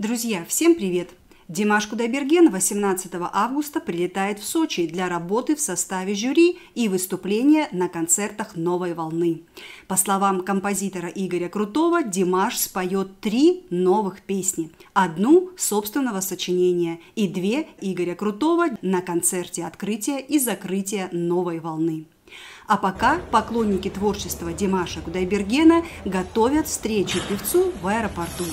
Друзья, всем привет! Димаш Кудайберген 18 августа прилетает в Сочи для работы в составе жюри и выступления на концертах «Новой волны». По словам композитора Игоря Крутого, Димаш споет три новых песни. Одну собственного сочинения и две Игоря Крутого на концерте открытия и закрытия «Новой волны». А пока поклонники творчества Димаша Кудайбергена готовят встречу певцу в аэропорту.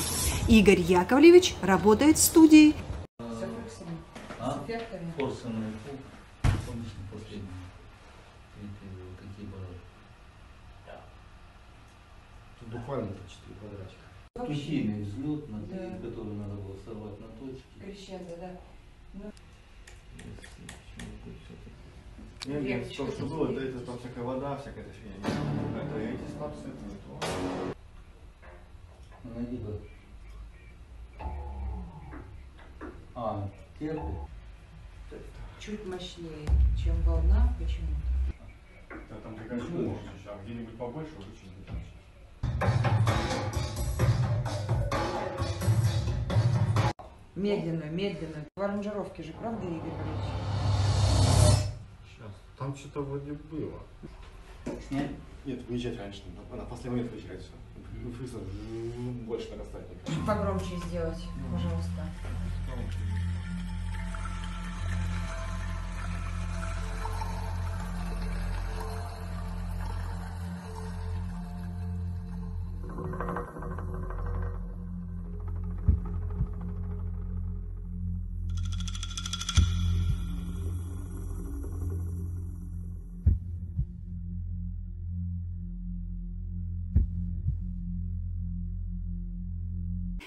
Игорь Яковлевич работает в студии буквально четыре квадратика. Стихийный взлет, на Да. который надо было сорвать на точке. Крещендо, да. Если Нет, нет, Легче. то, что было, это, это там всякая вода, всякая эта фигня. Это эти статусы, это не то. Ну, найди бы. А, терпит. Чуть мощнее, чем волна почему-то. Да, там ты кончу можешь а где-нибудь побольше уже что-нибудь там Медленно, медленно. В аранжировке же, правда, Игорь Ильич? Там что-то вроде было. Снять? Нет, выезжать раньше. надо. На последний момент выезжать все. Больше нарастать, кажется. Чуть погромче сделать, пожалуйста.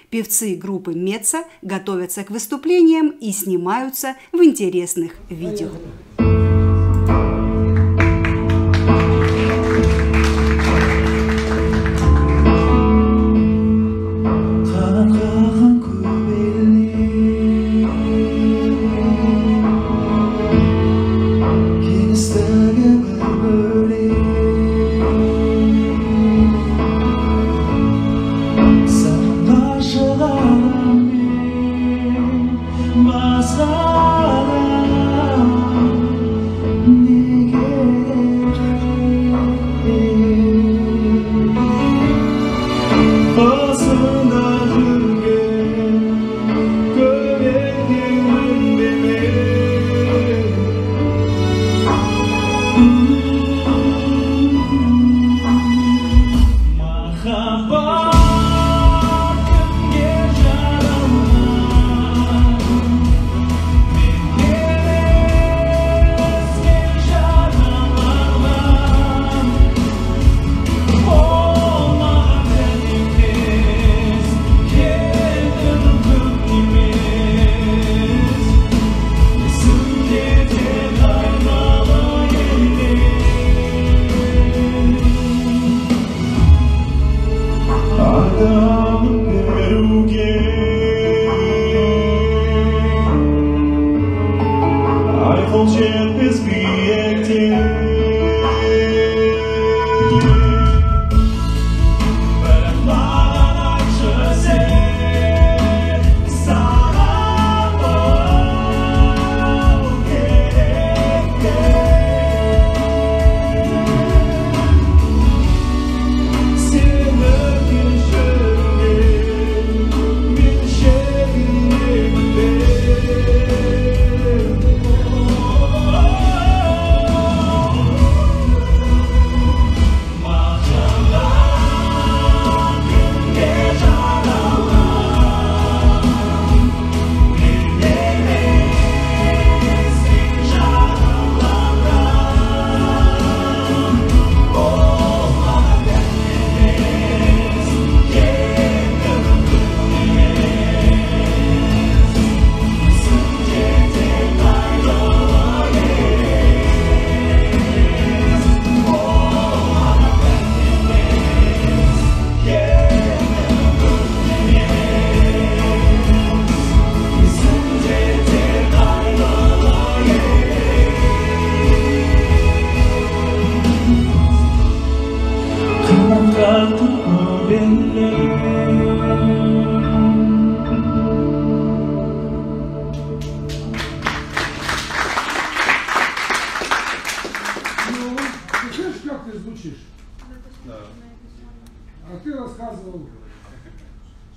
Певцы группы Меца готовятся к выступлениям и снимаются в интересных видео. you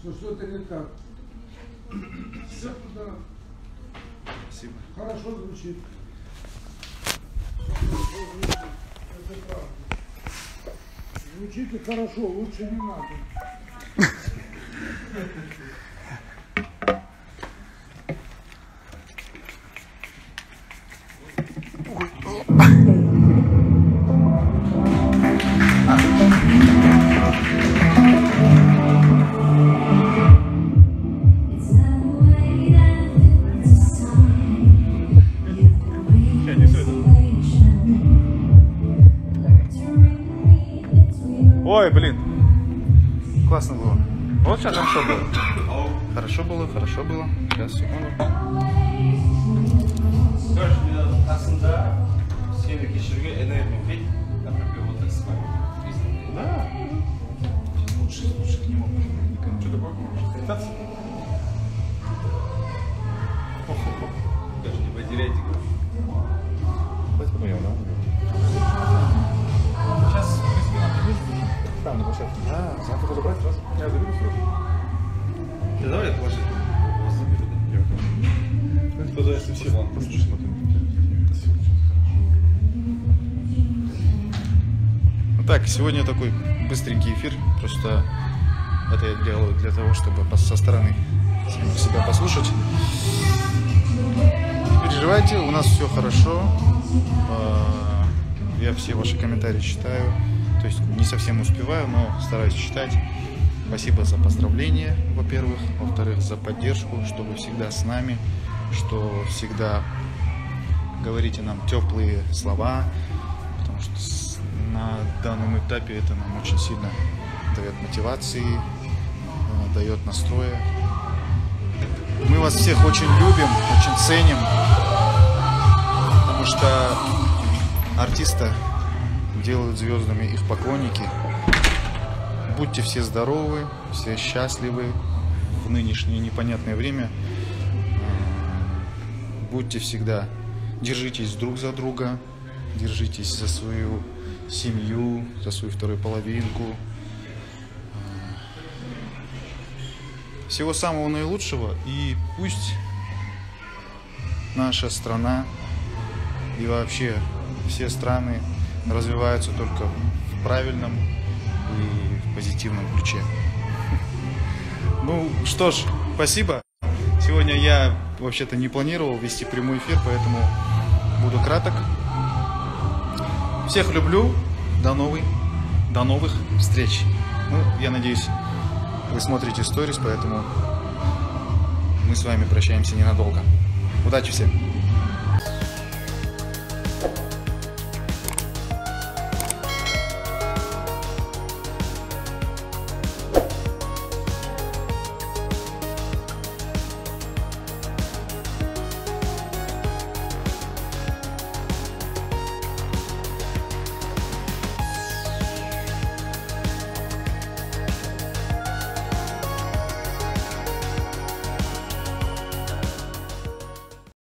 что что-то не так. Все туда Спасибо. хорошо звучит. Это правда. Звучит и хорошо, лучше не надо. Ой, блин. Классно было. Вот сейчас хорошо было. Хорошо было, хорошо было. Сейчас, секунду. Да. Лучше, лучше к нему. Что такое? Кататься? Даже не потеряйте. Давайте поговорим, да? Там, на площадке. А, завтра буду брать сразу. Я заберу сразу. Да давай я положу. Вас заберу, да? Тогда если все вам Ну так, сегодня такой быстренький эфир. Просто это я делаю для того, чтобы со стороны себя послушать. Не переживайте, у нас все хорошо. А, Я все ваши комментарии читаю. То есть не совсем успеваю, но стараюсь читать. Спасибо за поздравления, во-первых. Во-вторых, за поддержку, что вы всегда с нами, что всегда говорите нам теплые слова, потому что на данном этапе это нам очень сильно дает мотивации, э, дает настроя. Мы вас всех очень любим, очень ценим, потому что артиста делают звездами их поклонники. Будьте все здоровы, все счастливы в нынешнее непонятное время. Будьте всегда, держитесь друг за друга, держитесь за свою семью, за свою вторую половинку. Всего самого наилучшего и пусть наша страна и вообще все страны развиваются только в правильном и в позитивном ключе. Ну что ж, спасибо. Сегодня я вообще-то не планировал вести прямой эфир, поэтому буду краток. Всех люблю. До новых, до новых встреч. Ну, я надеюсь, вы смотрите сторис, поэтому мы с вами прощаемся ненадолго. Удачи всем!